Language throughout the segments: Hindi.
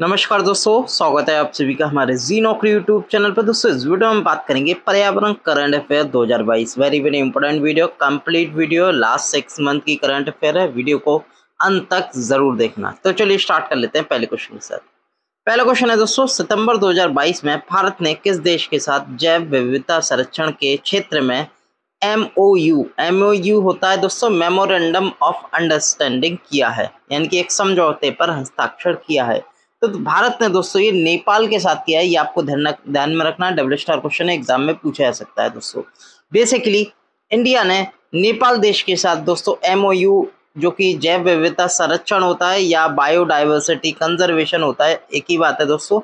नमस्कार दोस्तों, स्वागत है आप सभी का हमारे जी नौकरी यूट्यूब चैनल पर। दोस्तों, इस वीडियो में बात करेंगे पर्यावरण current affair 2022 very very important video complete video last six month की करंट अफेयर है। वीडियो को अंत तक ज़रूर देखना। तो चलिए स्टार्ट कर लेते हैं पहले क्वेश्चन के साथ। पहला क्वेश्चन है दोस्तों, सितंबर 2022 में भारत ने किस देश के साथ जैव विविधता संरक्षण के क्षेत्र में M O U M O U होता है दोस्तों मेमोरेंडम ऑफ़ अंडरस्टैंडिंग किया है। यानी कि एक समझौते पर हस्ताक्षर किया है। तो भारत ने दोस्तों ये नेपाल के साथ किया है, ये आपको ध्यान में रखना डबल स्टार क्वेश्चन एग्ज़ाम में पूछा जा सकता है दोस्तों। बेसिकली इंडिया ने नेपाल देश के साथ दोस्तों एमओयू जो कि जैव विविधता संरक्षण होता है या बायोडाइवर्सिटी कंजर्वेशन होता है, एक ही बात है दोस्तों।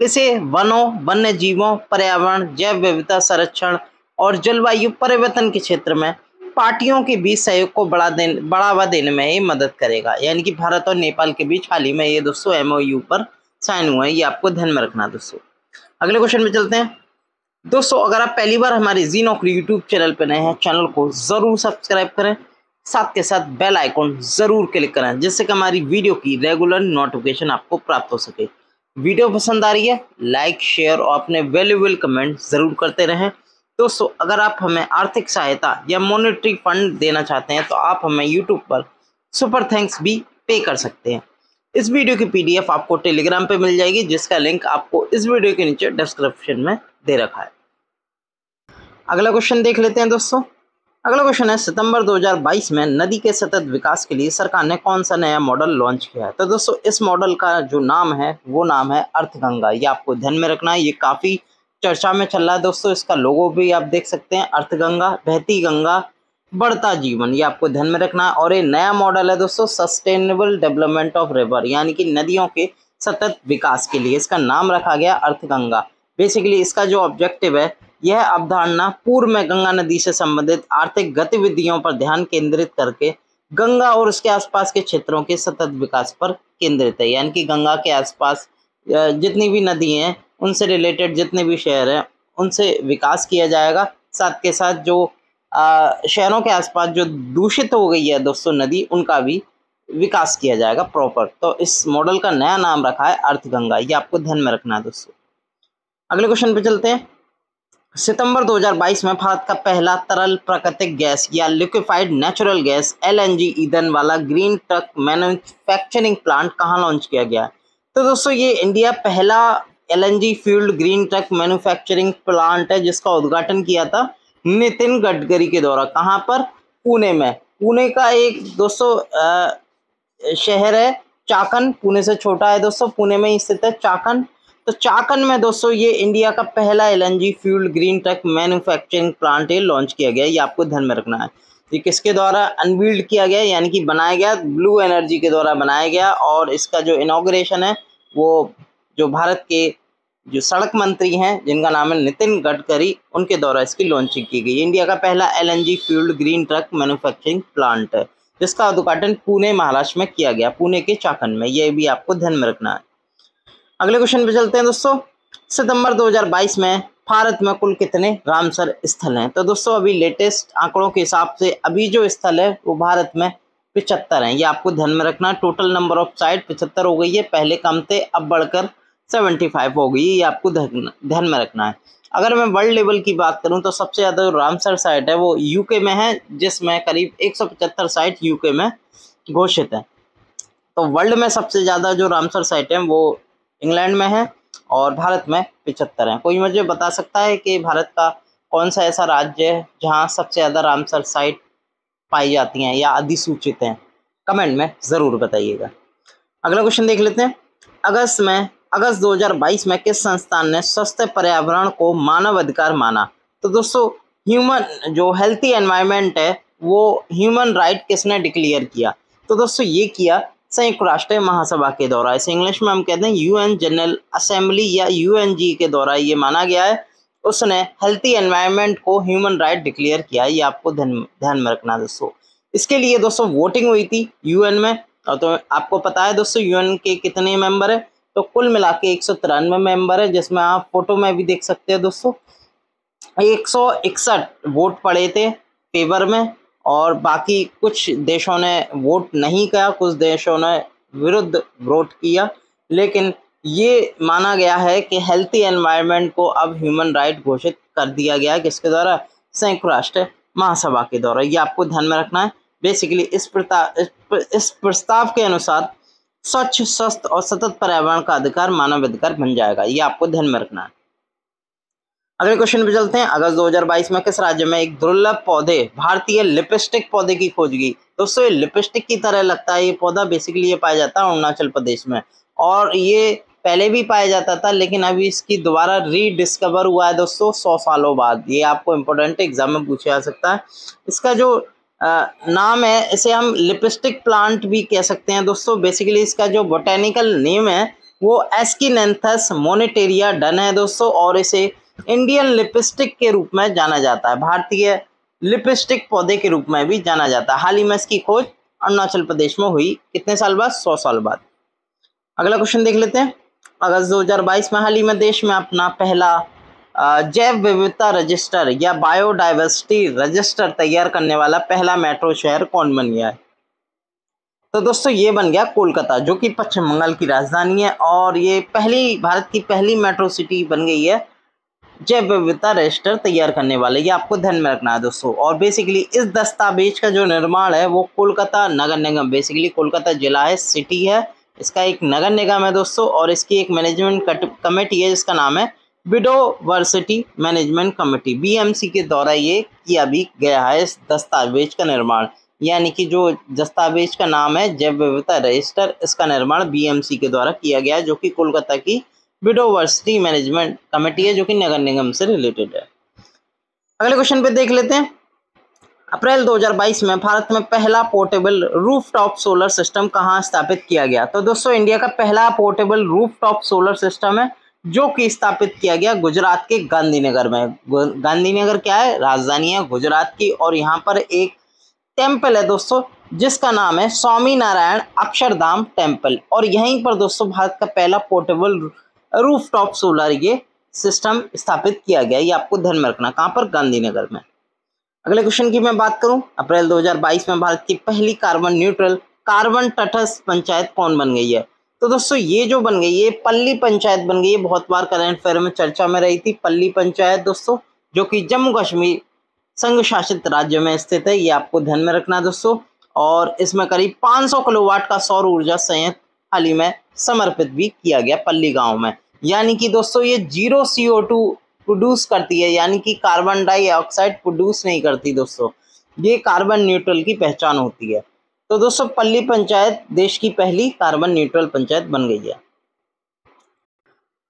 इसे वनों वन्य जीवों पर्यावरण, जैव विविधता संरक्षण और जलवायु परिवर्तन के क्षेत्र में पार्टियों के बीच सहयोग को बढ़ा दे बढ़ावा देने में ये मदद करेगा। यानी कि भारत और नेपाल के बीच हाल ही में ये दोस्तों एमओयू पर साइन हुआ है। ये आपको ध्यान में रखना दोस्तों। अगले क्वेश्चन में चलते हैं। दोस्तों, अगर आप पहली बार हमारे जी नौकरी यूट्यूब चैनल पर नए हैं चैनल को ज़रूर सब्सक्राइब करें। साथ के साथ बेल आइकॉन ज़रूर क्लिक करें, जिससे कि हमारी वीडियो की रेगुलर नोटिफिकेशन आपको प्राप्त हो सके। वीडियो पसंद आ रही है लाइक शेयर और अपने वैल्यूबल कमेंट ज़रूर करते रहें। दोस्तों, अगर आप हमें आर्थिक सहायता या मोनेटरी फंड देना चाहते हैं तो आप हमें यूट्यूब पर सुपर थैंक्स भी पे कर सकते हैं। इस वीडियो की पीडीएफ आपको टेलीग्राम पे मिल जाएगी, जिसका लिंक आपको इस वीडियो के नीचे डिस्क्रिप्शन में दे रखा है। अगला क्वेश्चन देख लेते हैं दोस्तों। अगला क्वेश्चन है, सितंबर 2022 में नदी के सतत विकास के लिए सरकार ने कौन सा नया मॉडल लॉन्च किया है? तो दोस्तों, इस मॉडल का जो नाम है, वो नाम है अर्थगंगा। ये आपको ध्यान में रखना है, ये काफ़ी चर्चा में चल रहा है दोस्तों, इसका लोगो भी आप देख सकते हैं, अर्थगंगा, बहती गंगा, बढ़ता जीवन, ये आपको ध्यान में रखना है। और ये नया मॉडल है दोस्तों सस्टेनेबल डेवलपमेंट ऑफ़ रिवर यानी कि नदियों के सतत विकास के लिए इसका नाम रखा गया अर्थगंगा। बेसिकली इसका जो ऑब्जेक्टिव है, यह अवधारणा पूर्व में गंगा नदी से संबंधित आर्थिक गतिविधियों पर ध्यान केंद्रित करके गंगा और उसके आसपास के क्षेत्रों के सतत विकास पर केंद्रित है। यानी कि गंगा के आसपास जितनी भी नदी हैं उनसे रिलेटेड जितने भी शहर हैं, उनसे विकास किया जाएगा। साथ के साथ जो शहरों के आसपास जो दूषित हो गई है दोस्तों नदी, उनका भी विकास किया जाएगा प्रॉपर तो इस मॉडल का नया नाम रखा है अर्थगंगा। ये आपको ध्यान में रखना है दोस्तों। अगले क्वेश्चन पे चलते हैं। सितंबर 2022 में भारत का पहला तरल प्राकृतिक गैस या लिक्विफाइड नेचुरल गैस एलएनजी ईंधन वाला ग्रीन ट्रक मैन्युफैक्चरिंग प्लांट कहाँ लॉन्च किया गया? है तो दोस्तों ये इंडिया पहला LNG fuelled green truck manufacturing plant है, जिसका उद्घाटन किया था नितिन गडकरी के द्वारा। कहाँ पर? पुणे में। पुणे का एक दोस्तों शहर है, चाकन। पुणे से छोटा है दोस्तों, पुणे में स्थित है चाकन। तो चाकन में दोस्तों ये इंडिया का पहला LNG fuelled green truck manufacturing plant है लॉन्च किया गया ये आपको ध्यान में रखना है। ये किसके द्वारा अनबिल्ड किया गया यानी कि बनाया गया ब्लू एनर्जी के द्वारा बनाया गया और इसका जो इनाग्रेशन है, वो जो भारत के जो सड़क मंत्री हैं, जिनका नाम है नितिन गडकरी, उनके द्वारा इसकी लॉन्चिंग की गई। इंडिया का पहला LNG fuelled green truck manufacturing plant है जिसका उद्घाटन पुणे, महाराष्ट्र में किया गया, पुणे के चाकन में। यह भी आपको ध्यान में रखना है। अगले क्वेश्चन पे चलते हैं दोस्तों। सितंबर 2022 में भारत में कुल कितने रामसर स्थल हैं? तो दोस्तों, अभी लेटेस्ट आंकड़ों के हिसाब से अभी जो स्थल है, वो भारत में पिचहत्तर हैं। ये आपको ध्यान में रखना है। टोटल नंबर ऑफ़ साइट पिचहत्तर हो गई है। पहले कम थे, अब बढ़कर सेवेंटी फाइव हो गई, ये आपको ध्यान में रखना है। अगर मैं वर्ल्ड लेवल की बात करूँ तो सबसे ज़्यादा जो रामसर साइट है, वो यूके में है, जिसमें करीब एक सौ पचहत्तर साइट यूके में घोषित है। तो वर्ल्ड में सबसे ज़्यादा जो रामसर साइट है, वो इंग्लैंड में है और भारत में पिचहत्तर है। कोई मुझे बता सकता है कि भारत का कौन सा ऐसा राज्य है, जहाँ सबसे ज़्यादा रामसर साइट पाई जाती हैं या अधिसूचित हैं? कमेंट में ज़रूर बताइएगा। अगला क्वेश्चन देख लेते हैं। अगस्त में अगस्त 2022 में किस संस्थान ने स्वस्थ पर्यावरण को मानव अधिकार माना? तो दोस्तों ह्यूमन जो हेल्थी एनवायरनमेंट है, वो ह्यूमन राइट किसने डिक्लेयर किया? तो दोस्तों, ये किया संयुक्त राष्ट्र महासभा के द्वारा। इसे इंग्लिश में हम कहते हैं यूएन जनरल असेंबली या यूएनजी के द्वारा ये माना गया है। उसने हेल्थी एनवायरनमेंट को ह्यूमन राइट डिक्लेयर किया ये आपको ध्यान में रखना दोस्तों। इसके लिए दोस्तों वोटिंग हुई थी यूएन में। और तो आपको पता है दोस्तों यूएन के कितने मेंबर है? तो कुल मिला के एक सौ तिरानवे मेंबर है, जिसमें आप फ़ोटो में भी देख सकते हैं दोस्तों। एक सौ इकसठ वोट पड़े थे फेवर में, और बाकी कुछ देशों ने वोट नहीं किया, कुछ देशों ने विरुद्ध वोट किया। लेकिन ये माना गया है कि हेल्थी एनवायरनमेंट को अब ह्यूमन राइट घोषित कर दिया गया है किसके द्वारा संयुक्त राष्ट्र महासभा के द्वारा ये आपको ध्यान में रखना है। बेसिकली इस प्रस्ताव इस प्रस्ताव के अनुसार स्वच्छ, स्वस्थ और सतत पर्यावरण का अधिकार मानव अधिकार बन जाएगा। ये आपको ध्यान में रखना है। अगले क्वेश्चन पे चलते हैं। अगस्त 2022 में किस राज्य में एक दुर्लभ पौधे, भारतीय लिपस्टिक पौधे की खोज की? दोस्तों, ये लिपस्टिक की तरह लगता है। ये पौधा बेसिकली ये पाया जाता है अरुणाचल प्रदेश में। और ये पहले भी पाया जाता था, लेकिन अभी इसकी दोबारा रीडिस्कवर हुआ है दोस्तों, सौ सालों बाद। ये आपको इम्पोर्टेंट एग्ज़ाम में पूछा जा सकता है। इसका जो नाम है, इसे हम लिपस्टिक प्लांट भी कह सकते हैं। दोस्तों बेसिकली इसका जो बोटेनिकल नेम है, वो एस्किनेंथस मोनिटेरिया डन है दोस्तों, और इसे इंडियन लिपस्टिक के रूप में जाना जाता है। भारतीय लिपस्टिक पौधे के रूप में भी जाना जाता है। हाल ही में इसकी खोज अरुणाचल प्रदेश में हुई। कितने साल बाद? सौ साल बाद। अगला क्वेश्चन देख लेते हैं। अगस्त 2022 में हाल ही में देश में अपना पहला जैव विविधता रजिस्टर या बायोडाइवर्सिटी रजिस्टर तैयार करने वाला पहला मेट्रो शहर कौन बन गया है? तो दोस्तों, ये बन गया कोलकाता, जो कि पश्चिम बंगाल की राजधानी है और ये पहली, भारत की पहली मेट्रो सिटी बन गई है। जैव विविधता रजिस्टर तैयार करने वाले, ये आपको ध्यान में रखना है दोस्तों। और बेसिकली इस दस्तावेज़ का जो निर्माण है, वो कोलकाता नगर निगम बेसिकली कोलकाता जिला है सिटी है। इसका एक नगर निगम है दोस्तों और इसकी एक मैनेजमेंट कमेटी है, जिसका नाम है बिडोवर्सिटी मैनेजमेंट कमेटी, बीएमसी के द्वारा ये किया भी गया है इस दस्तावेज़ का निर्माण। यानी कि जो दस्तावेज़ का नाम है, जैव विविधता रजिस्टर, इसका निर्माण बीएमसी के द्वारा किया गया है, जो कि कोलकाता की बिडोवर्सिटी मैनेजमेंट कमेटी है, जो कि नगर निगम से रिलेटेड है। अगले क्वेश्चन पे देख लेते हैं। अप्रैल 2022 में भारत में पहला पोर्टेबल रूफटॉप सोलर सिस्टम कहाँ स्थापित किया गया? तो दोस्तों, इंडिया का पहला पोर्टेबल रूफटॉप सोलर सिस्टम है जो कि स्थापित किया गया गुजरात के गांधीनगर में। गांधीनगर क्या है? राजधानी है गुजरात की और यहाँ पर एक टेंपल है दोस्तों, जिसका नाम है स्वामी नारायण अक्षरधाम टेंपल और यहीं पर दोस्तों, भारत का पहला पोर्टेबल रूफटॉप सोलर ये सिस्टम स्थापित किया गया ये आपको ध्यान में रखना कहाँ पर? गांधीनगर में। अगले क्वेश्चन की मैं बात करूँ। अप्रैल 2022 में भारत की पहली कार्बन न्यूट्रल, कार्बन तटस्थ पंचायत कौन बन गई है? तो दोस्तों, ये जो बन गई, ये पल्ली पंचायत बन गई है बहुत बार करंट अफेयर में चर्चा में रही थी। पल्ली पंचायत, दोस्तों, जो कि जम्मू कश्मीर संघ शासित राज्य में स्थित है, ये आपको ध्यान में रखना दोस्तों। और इसमें करीब 500 किलोवाट का सौर ऊर्जा संयंत्र हाल ही में समर्पित भी किया गया पल्ली गाँव में। यानी कि, दोस्तों, ये ज़ीरो टू प्रोड्यूस करती है, यानी कि कार्बन डाइऑक्साइड प्रोड्यूस नहीं करती, दोस्तों। ये कार्बन न्यूट्रल की पहचान होती है। तो दोस्तों, पल्ली पंचायत देश की पहली कार्बन न्यूट्रल पंचायत बन गई है।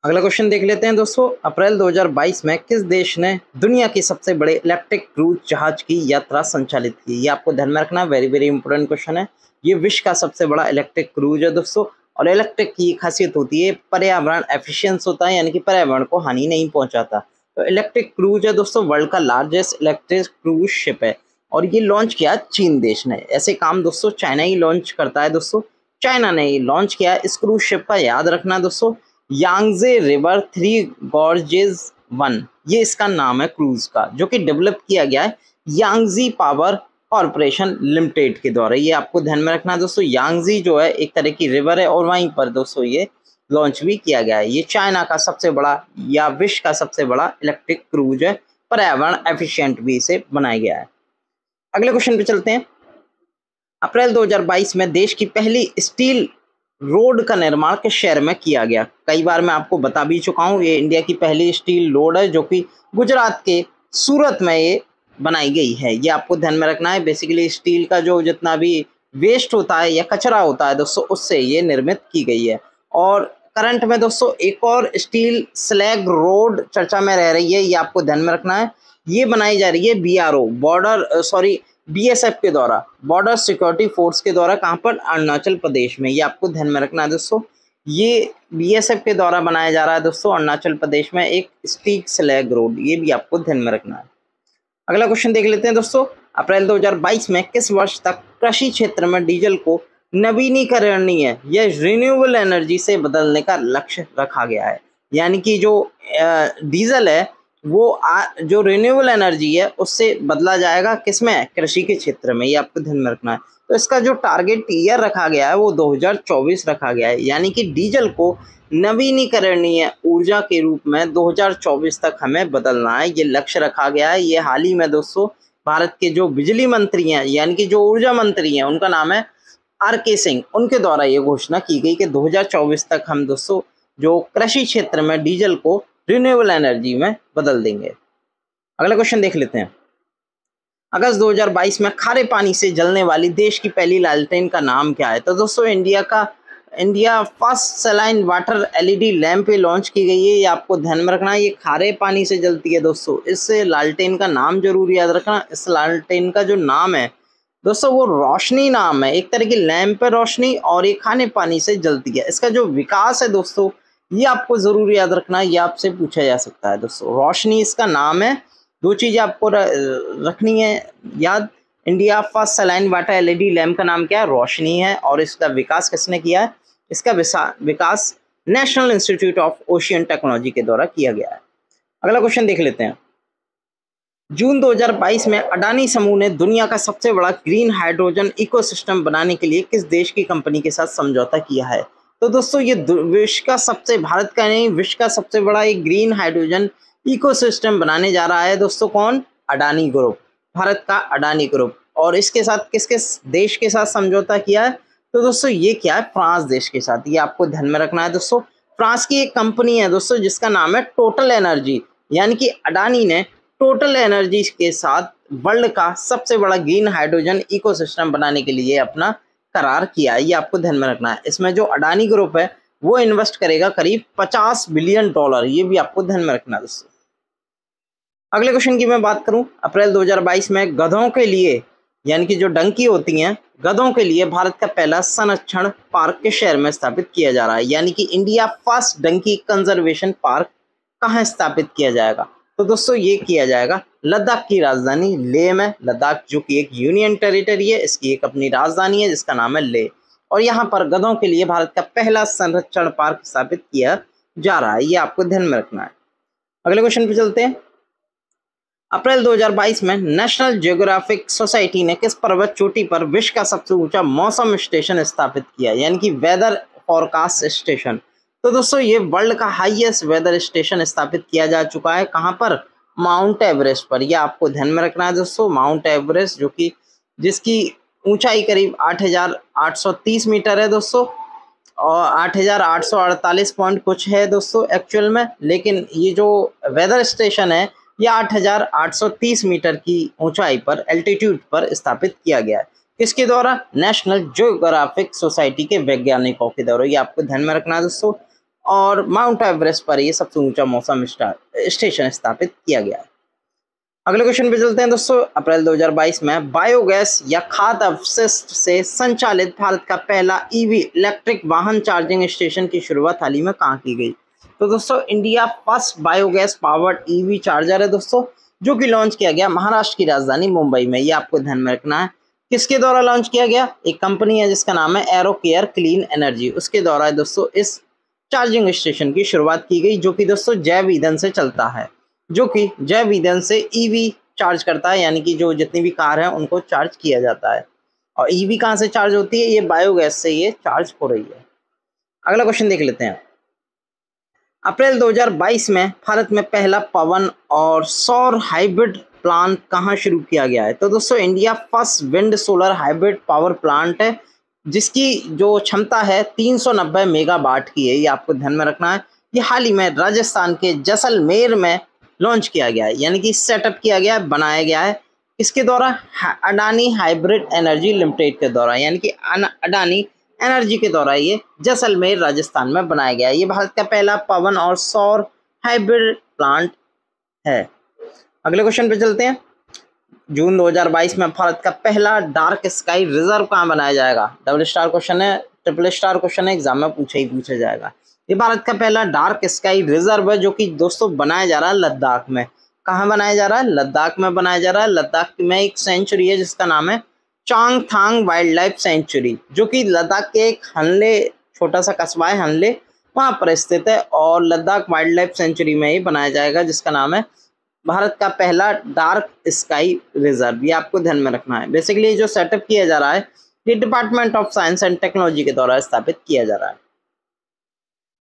अगला क्वेश्चन देख लेते हैं दोस्तों, अप्रैल 2022 में किस देश ने दुनिया की सबसे बड़े इलेक्ट्रिक क्रूज जहाज़ की यात्रा संचालित की? ये आपको ध्यान में रखना वेरी वेरी इंपॉर्टेंट क्वेश्चन है। ये विश्व का सबसे बड़ा इलेक्ट्रिक क्रूज है दोस्तों, और इलेक्ट्रिक की खासियत होती है, पर्यावरण एफिशिएंस होता है, यानी कि पर्यावरण को हानि नहीं पहुंचाता। तो इलेक्ट्रिक क्रूज है दोस्तों वर्ल्ड का लार्जेस्ट इलेक्ट्रिक क्रूज शिप है। और ये लॉन्च किया चीन देश ने। ऐसे काम दोस्तों चाइना ही लॉन्च करता है दोस्तों। चाइना ने लॉन्च किया इस क्रूज शिप का, याद रखना दोस्तों। Yangtze river three gorges one ये इसका नाम है क्रूज का, जो कि डेवलप किया गया है यांगजी पावर कॉरपोरेशन लिमिटेड के द्वारा। ये आपको ध्यान में रखना है दोस्तों यांगजी जो है, एक तरह की रिवर है और वहीं पर दोस्तों ये लॉन्च भी किया गया है। ये चाइना का सबसे बड़ा या विश्व का सबसे बड़ा इलेक्ट्रिक क्रूज है, पर्यावरण एफिशिएंट भी इसे बनाया गया है। अगले क्वेश्चन पे चलते हैं। अप्रैल 2022 में देश की पहली स्टील रोड का निर्माण किस शहर में किया गया? कई बार मैं आपको बता भी चुका हूँ, ये इंडिया की पहली स्टील रोड है, जो कि गुजरात के सूरत में ये बनाई गई है। ये आपको ध्यान में रखना है बेसिकली स्टील का जो जितना भी वेस्ट होता है या कचरा होता है दोस्तों, उससे ये निर्मित की गई है। और करंट में दोस्तों, एक और स्टील स्लैग रोड चर्चा में रह रही है, ये आपको ध्यान में रखना है। ये बनाई जा रही है बीआरओ बॉर्डर सॉरी बीएसएफ के द्वारा बॉर्डर सिक्योरिटी फोर्स के द्वारा कहाँ पर? अरुणाचल प्रदेश में। ये आपको ध्यान में रखना है दोस्तों। ये बीएसएफ के द्वारा बनाया जा रहा है दोस्तों, अरुणाचल प्रदेश में एक स्टीक स्लैग रोड ये भी आपको ध्यान में रखना है। अगला क्वेश्चन देख लेते हैं दोस्तों। अप्रैल 2022 में किस वर्ष तक कृषि क्षेत्र में डीजल को नवीनीकरणीय या रिन्यूएबल एनर्जी से बदलने का लक्ष्य रखा गया है। यानी कि जो डीजल है वो आ, जो रिन्यूएबल एनर्जी है उससे बदला जाएगा किसमें? कृषि के क्षेत्र में ये आपको ध्यान में रखना है। तो इसका जो टारगेट ईयर रखा गया है वो 2024 रखा गया है। यानी कि डीजल को नवीनीकरणीय ऊर्जा के रूप में 2024 तक हमें बदलना है। ये लक्ष्य रखा गया है। ये हाल ही में दोस्तों भारत के जो बिजली मंत्री हैं यानी कि जो ऊर्जा मंत्री हैं उनका नाम है आर के सिंह। उनके द्वारा ये घोषणा की गई कि 2024 तक हम दोस्तों जो कृषि क्षेत्र में डीजल को रिन्यूएबल एनर्जी में बदल देंगे। अगला क्वेश्चन देख लेते हैं। अगस्त 2022 में खारे पानी से जलने वाली देश की पहली लालटेन का नाम क्या है? तो दोस्तों इंडिया का India first saline water LED lamp पे लॉन्च की गई है। ये आपको ध्यान में रखना है ये खारे पानी से जलती है दोस्तों। इस लालटेन का नाम ज़रूर याद रखना। इस लालटेन का जो नाम है, दोस्तों, वो रोशनी नाम है। एक तरह की लैम्प है रोशनी और ये खाने पानी से जलती है। इसका जो विकास है दोस्तों ये आपको ज़रूर याद रखना है ये आपसे पूछा जा सकता है। दोस्तों, रोशनी इसका नाम है। दो चीज़ें आपको रखनी है, याद। India first saline water LED lamp का नाम क्या है? रोशनी है। और इसका विकास किसने किया है? इसका विकास national institute of ocean technology के द्वारा किया गया है। अगला क्वेश्चन देख लेते हैं। जून 2022 में अडानी समूह ने दुनिया का सबसे बड़ा ग्रीन हाइड्रोजन इकोसिस्टम बनाने के लिए किस देश की कंपनी के साथ समझौता किया है? तो दोस्तों, ये विश्व का सबसे, भारत का नहीं, विश्व का सबसे बड़ा एक ग्रीन हाइड्रोजन इकोसिस्टम बनाने जा रहा है दोस्तों कौन? अडानी ग्रुप भारत का अडानी ग्रुप और इसके साथ किस किस देश के साथ समझौता किया है? तो दोस्तों, ये क्या है? फ्रांस देश के साथ, ये आपको ध्यान में रखना है दोस्तों। फ्रांस की एक कंपनी है दोस्तों, जिसका नाम है टोटल एनर्जी यानी कि अडानी ने टोटल एनर्जी के साथ वर्ल्ड का सबसे बड़ा ग्रीन हाइड्रोजन इकोसिस्टम बनाने के लिए अपना करार किया है, ये आपको ध्यान में रखना है। इसमें जो अडानी ग्रुप है, वो इन्वेस्ट करेगा करीब 50 बिलियन डॉलर, ये भी आपको ध्यान में रखना है अगले क्वेश्चन की मैं बात करूँ, अप्रैल 2022 में गधों के लिए, यानी कि जो डंकी होती हैं, गधों के लिए भारत का पहला संरक्षण पार्क के शहर में स्थापित किया जा रहा है। यानी कि India first donkey conservation park कहाँ स्थापित किया जाएगा? तो दोस्तों, ये किया जाएगा लद्दाख की राजधानी लेह में। लद्दाख, जो कि एक यूनियन टेरिटरी है, इसकी एक अपनी राजधानी है, जिसका नाम है लेह और यहाँ पर गधों के लिए भारत का पहला संरक्षण पार्क स्थापित किया जा रहा है। ये आपको ध्यान में रखना है। अगले क्वेश्चन पे चलते हैं। अप्रैल 2022 में नेशनल जियोग्राफिक सोसाइटी ने किस पर्वत चोटी पर विश्व का सबसे ऊँचा मौसम स्टेशन स्थापित किया? यानी कि वेदर फॉरकास्ट स्टेशन। तो दोस्तों, ये वर्ल्ड का हाईएस्ट वेदर स्टेशन स्थापित किया जा चुका है। कहाँ पर? माउंट एवरेस्ट पर। यह आपको ध्यान में रखना है दोस्तों माउंट एवरेस्ट जो कि जिसकी ऊंचाई करीब 8,830 मीटर है दोस्तों और 8,848 पॉइंट कुछ है दोस्तों एक्चुअल में लेकिन ये जो वेदर स्टेशन है ये 8,830 मीटर की ऊंचाई पर एल्टीट्यूड पर स्थापित किया गया है। किसके द्वारा? नेशनल जियोग्राफिक सोसाइटी के वैज्ञानिकों के द्वारा। ये आपको ध्यान में रखना है दोस्तों। और माउंट एवरेस्ट पर ये सबसे ऊँचा मौसम स्टेशन स्थापित किया गया। अगले क्वेश्चन पे चलते हैं दोस्तों। अप्रैल 2022 में बायोगैस या खाद अवशिष्ट से संचालित भारत का पहला ईवी इलेक्ट्रिक वाहन चार्जिंग स्टेशन की शुरुआत हाल ही में कहाँ की गई? तो दोस्तों India first biogas powered EV charger है दोस्तों, जो कि लॉन्च किया गया महाराष्ट्र की राजधानी मुंबई में। ये आपको ध्यान में रखना है। किसके द्वारा लॉन्च किया गया? एक कंपनी है जिसका नाम है एरो केयर क्लीन एनर्जी उसके द्वारा दोस्तों, इस चार्जिंग स्टेशन की शुरुआत की गई, जो कि दोस्तों जैव ईंधन से चलता है, जो कि जैव ईंधन से ईवी चार्ज करता है, यानी कि जो जितनी भी कार है, उनको चार्ज किया जाता है। और ईवी कहाँ से चार्ज होती है? ये बायोगैस से ये चार्ज हो रही है। अगला क्वेश्चन देख लेते हैं। अप्रैल 2022 में भारत में पहला पवन और सौर हाइब्रिड प्लांट कहाँ शुरू किया गया है? तो दोस्तों India first wind solar hybrid power plant है। जिसकी जो क्षमता है 390 मेगावाट की है, ये आपको ध्यान में रखना है। ये हाल ही में राजस्थान के जैसलमेर में लॉन्च किया गया है, यानी कि सेटअप किया गया है, बनाया गया है। इसके द्वारा अडानी हाइब्रिड एनर्जी लिमिटेड के द्वारा, यानी कि अडानी एनर्जी के द्वारा ये जैसलमेर राजस्थान में बनाया गया है। ये भारत का पहला पवन और सौर हाइब्रिड प्लांट है। अगले क्वेश्चन पे चलते हैं। जून 2022 में भारत का पहला डार्क स्काई रिज़र्व कहाँ बनाया जाएगा? डबल स्टार क्वेश्चन है ट्रिपल स्टार क्वेश्चन है एग्ज़ाम में पूछा ही पूछा जाएगा। ये भारत का पहला डार्क स्काई रिज़र्व है जो कि दोस्तों बनाया जा रहा है लद्दाख में। कहाँ बनाया जा रहा है? लद्दाख में बनाया जा रहा है। लद्दाख में एक सेंचुरी है जिसका नाम है Changthang wildlife sanctuary जो कि लद्दाख के एक हनले छोटा सा कस्बा है, हनले, वहाँ पर स्थित है और लद्दाख वाइल्ड लाइफ सेंचुरी में ही बनाया जाएगा, जिसका नाम है भारत का पहला डार्क स्काई रिज़र्व, ये आपको ध्यान में रखना है। बेसिकली जो सेटअप किया जा रहा है, ये department of science and technology के द्वारा स्थापित किया जा रहा है।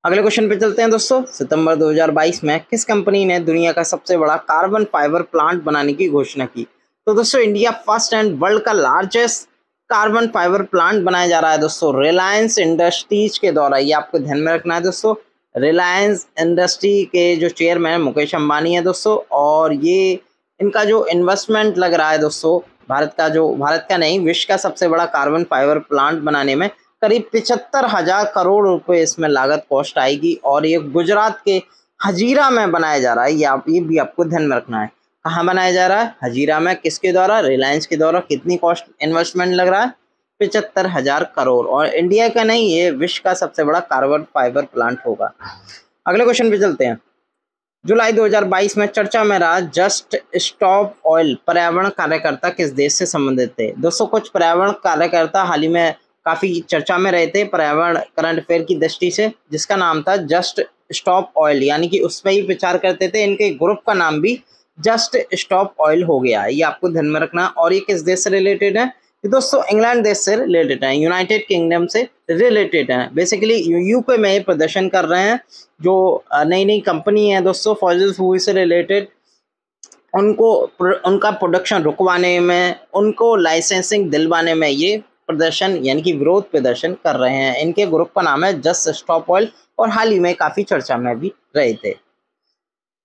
अगले क्वेश्चन पे चलते हैं दोस्तों। सितंबर 2022 में किस कंपनी ने दुनिया का सबसे बड़ा कार्बन फाइबर प्लांट बनाने की घोषणा की? तो दोस्तों इंडिया फ़र्स्ट एंड वर्ल्ड का लार्जेस्ट कार्बन फाइबर प्लांट बनाया जा रहा है दोस्तों। रिलायंस इंडस्ट्रीज़ के द्वारा, ये आपको ध्यान में रखना है दोस्तों। रिलायंस इंडस्ट्री के जो चेयरमैन मुकेश अंबानी है दोस्तों, और ये इनका जो इन्वेस्टमेंट लग रहा है दोस्तों, भारत का जो, भारत का नहीं, विश्व का सबसे बड़ा कार्बन फाइबर प्लांट बनाने में करीब पिछहत्तर हज़ार करोड़ रुपए इसमें लागत कॉस्ट आएगी, और ये गुजरात के हजीरा में बनाया जा रहा है, ये आप, ये भी आपको ध्यान में रखना है। कहाँ बनाया जा रहा है? हजीरा में। किसके द्वारा? रिलायंस के द्वारा। कितनी कॉस्ट इन्वेस्टमेंट लग रहा है? पिछहत्तर हज़ार करोड़। और इंडिया का नहीं, ये विश्व का सबसे बड़ा कार्बन फाइबर प्लांट होगा। अगले क्वेश्चन पे चलते हैं। जुलाई 2022 में चर्चा में रहा जस्ट स्टॉप ऑयल, पर्यावरण कार्यकर्ता किस देश से संबंधित थे? दोस्तों, कुछ पर्यावरण कार्यकर्ता हाल ही में काफ़ी चर्चा में रहे थे पर्यावरण करंट अफेयर की दृष्टि से, जिसका नाम था जस्ट स्टॉप ऑयल। यानी कि उस पर ही विचार करते थे, इनके ग्रुप का नाम भी जस्ट स्टॉप ऑयल हो गया। ये आपको ध्यान में रखना। और ये किस देश से रिलेटेड है? ये दोस्तों, इंग्लैंड देश से रिलेटेड है यूनाइटेड किंगडम से रिलेटेड है। बेसिकली यूके में ये प्रदर्शन कर रहे हैं, जो नई नई कंपनी है दोस्तों फॉजल फ़ूड से रिलेटेड उनको उनका प्रोडक्शन रुकवाने में, उनको लाइसेंसिंग दिलवाने में ये प्रदर्शन, यानी कि विरोध प्रदर्शन कर रहे हैं। इनके ग्रुप का नाम है जस्ट स्टॉप ऑयल और हाल ही में काफ़ी चर्चा में भी रहे थे।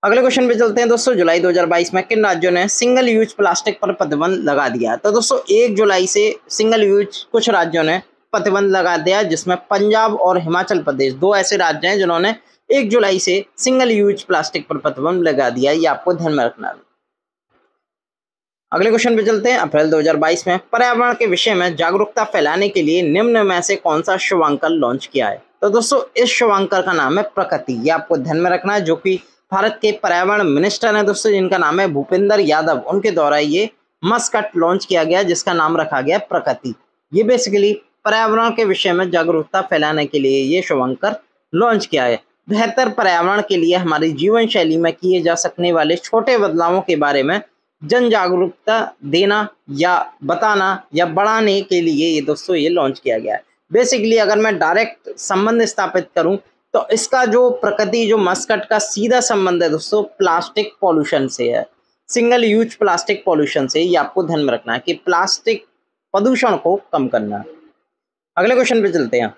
अगले क्वेश्चन पे चलते हैं दोस्तों, जुलाई 2022 में किन राज्यों ने सिंगल यूज़ प्लास्टिक पर प्रतिबंध लगा दिया? तो दोस्तों, एक जुलाई से सिंगल यूज़ कुछ राज्यों ने प्रतिबंध लगा दिया, जिसमें पंजाब और हिमाचल प्रदेश, दो ऐसे राज्य हैं जिन्होंने एक जुलाई से सिंगल यूज़ प्लास्टिक पर प्रतिबंध लगा दिया। ये आपको ध्यान में रखना अगले क्वेश्चन पे चलते हैं, अप्रैल 2022 में पर्यावरण के विषय में जागरूकता फैलाने के लिए निम्न में से कौन सा शुभांकर लॉन्च किया है? तो दोस्तों, इस शुभांकर का नाम है प्रकृति। ये आपको ध्यान में रखना है, जो कि भारत के पर्यावरण मिनिस्टर हैं दोस्तों, जिनका नाम है भूपेंद्र यादव। उनके द्वारा ये मस्कट लॉन्च किया गया, जिसका नाम रखा गया प्रकृति। ये बेसिकली पर्यावरण के विषय में जागरूकता फैलाने के लिए ये शुभंकर लॉन्च किया है। बेहतर पर्यावरण के लिए हमारी जीवन शैली में किए जा सकने वाले छोटे बदलावों के बारे में जन जागरूकता देना या बताना या बढ़ाने के लिए ये दोस्तों ये लॉन्च किया गया है। बेसिकली अगर मैं डायरेक्ट संबंध स्थापित करूँ तो इसका जो प्रकृति, जो मस्कट का सीधा संबंध है दोस्तों प्लास्टिक पॉल्यूशन से है। सिंगल यूज़ प्लास्टिक पॉल्यूशन से ये आपको ध्यान में रखना है कि प्लास्टिक प्रदूषण को कम करना। अगले क्वेश्चन पे चलते हैं।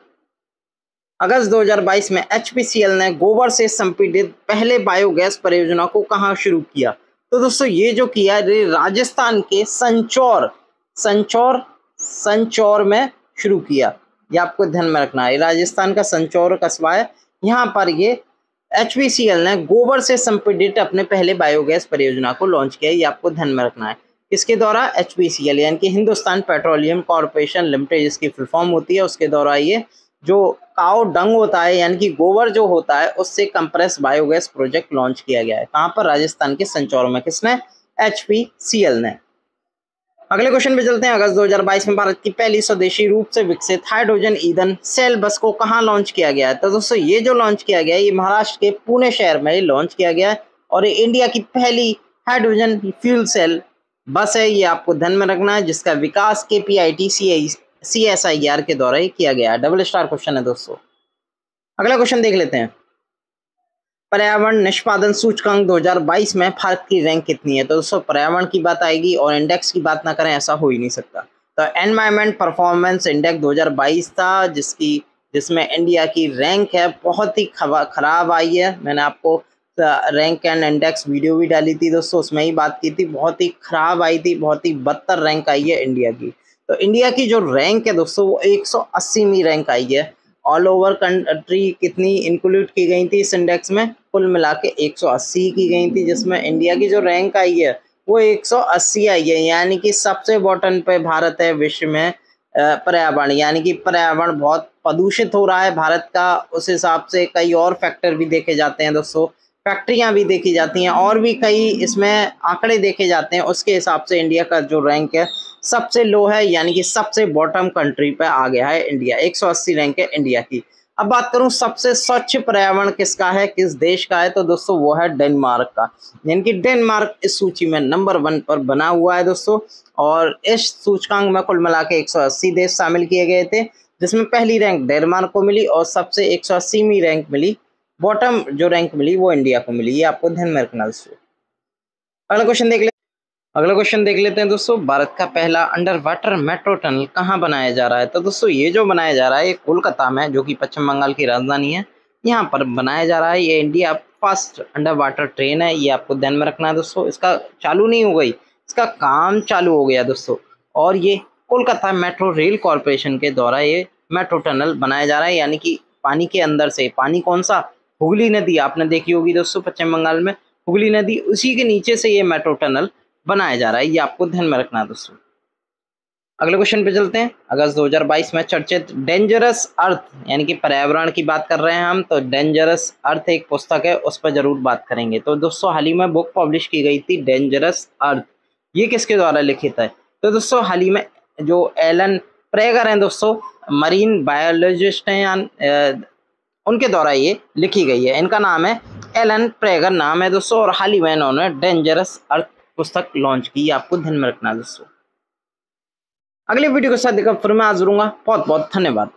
अगस्त 2022 में एच ने गोबर से संपीड़ित पहले बायोगैस परियोजना को कहाँ शुरू किया? तो दोस्तों, ये जो किया राजस्थान के संचौर संचौर संचौर में शुरू किया। ये आपको ध्यान में रखना है। राजस्थान का संचौर कस्बा है। यहाँ पर ये एच ने गोबर से संपीड़ित अपने पहले बायोगैस परियोजना को लॉन्च किया ये आपको ध्यान में रखना है। इसके द्वारा एच यानी कि हिंदुस्तान पेट्रोलियम कॉरपोरेशन लिमिटेड जिसकी फुल फॉर्म होती है। उसके द्वारा ये जो काव डंग होता है यानी कि गोबर जो होता है, उससे कंप्रेस बायोगैस प्रोजेक्ट लॉन्च किया गया है। कहाँ पर? राजस्थान के संचौर में किसने? एचपीसीएल ने। अगले क्वेश्चन पे चलते हैं। अगस्त 2022 में भारत की पहली स्वदेशी रूप से विकसित हाइड्रोजन ईंधन सेल बस को कहाँ लॉन्च किया गया है? तो दोस्तों, ये जो लॉन्च किया गया है, ये महाराष्ट्र के पुणे शहर में लॉन्च किया गया है और ये इंडिया की पहली हाइड्रोजन फ्यूल सेल बस है। ये आपको ध्यान में रखना है, जिसका विकास K P I T C C S I R के द्वारा ही किया गया है। डबल स्टार क्वेश्चन है दोस्तों। अगला क्वेश्चन देख लेते हैं। पर्यावरण निष्पादन सूचकांक 2022 में भारत की रैंक कितनी है? तो दोस्तों, पर्यावरण की बात आएगी और इंडेक्स की बात ना करें, ऐसा हो ही नहीं सकता। तो एनवायरमेंट परफॉर्मेंस इंडेक्स 2022 था, जिसकी, जिसमें इंडिया की रैंक है बहुत ही खराब आई है। मैंने आपको रैंक एंड इंडेक्स वीडियो भी डाली थी दोस्तों, उसमें ही बात की थी। बहुत ही खराब आई थी, बहुत ही बदतर रैंक आई है इंडिया की। तो इंडिया की जो रैंक है दोस्तों, वो एक सौ रैंक आई है। ऑल ओवर कंट्री कितनी इंक्लूड की गई थी? इस इंडेक्स में कुल मिला के एक सौ अस्सी की गई थी, जिसमें इंडिया की जो रैंक आई है, वो 180 आई है। यानी कि सबसे इम्पोर्टेंट पे भारत है विश्व में पर्यावरण। यानी कि पर्यावरण बहुत प्रदूषित हो रहा है। भारत का उस हिसाब से कई और फैक्टर भी देखे जाते हैं दोस्तों। फैक्ट्रियाँ भी देखी जाती हैं और भी कई इसमें आंकड़े देखे जाते हैं। उसके हिसाब से इंडिया का जो रैंक है, सबसे लो है, यानी कि सबसे बॉटम कंट्री पे आ गया है इंडिया। 180 रैंक है इंडिया की। अब बात करूँ सबसे स्वच्छ पर्यावरण किसका है, किस देश का है तो दोस्तों वो है डेनमार्क का। यानी कि डेनमार्क इस सूची में नंबर वन पर बना हुआ है दोस्तों, और इस सूचकांक में कुल मिला के एक सौ अस्सी देश शामिल किए गए थे, जिसमें पहली रैंक डेनमार्क को मिली और सबसे एक सौ रैंक मिली बॉटम जो रैंक मिली, वो इंडिया को मिली। ये आपको ध्यान में रखना दोस्तों। अगला क्वेश्चन देख ले अगला क्वेश्चन देख लेते हैं दोस्तों। भारत का पहला अंडर वाटर मेट्रो टनल कहाँ बनाया जा रहा है? तो दोस्तों, ये जो बनाया जा रहा है, ये कोलकाता में जो कि पश्चिम बंगाल की राजधानी है। यहाँ पर बनाया जा रहा है। ये India first underwater train है। ये आपको ध्यान में रखना है दोस्तों। इसका चालू नहीं हो गई। इसका काम चालू हो गया दोस्तों। और ये कोलकाता मेट्रो रेल कॉरपोरेशन के द्वारा ये मेट्रो टनल बनाया जा रहा है। यानी कि पानी के अंदर से। पानी कौन सा? हुगली नदी, आपने देखी होगी दोस्तों पश्चिम बंगाल में, हुगली नदी उसी के नीचे से ये मेट्रो टनल बनाया जा रहा है, ये आपको ध्यान में रखना है दोस्तों। अगले क्वेश्चन पे चलते हैं। अगस्त 2022 में चर्चित डेंजरस अर्थ यानी कि पर्यावरण की बात कर रहे हैं हम तो डेंजरस अर्थ एक पुस्तक है, उस पर ज़रूर बात करेंगे। तो दोस्तों, हाल ही में बुक पब्लिश की गई थी डेंजरस अर्थ ये किसके द्वारा लिखित है? तो दोस्तों, हाल ही में जो एलन प्रेगर हैं दोस्तों मरीन बायोलॉजिस्ट हैं उनके द्वारा ये लिखी गई है। इनका नाम है एलन प्रेगर नाम है दोस्तों, और हाल ही में इन्होंने डेंजरस अर्थ पुस्तक लॉन्च की। आपको ध्यान में रखना दोस्तों। अगले वीडियो के साथ देखा, फिर मैं हाजिर बहुत बहुत धन्यवाद।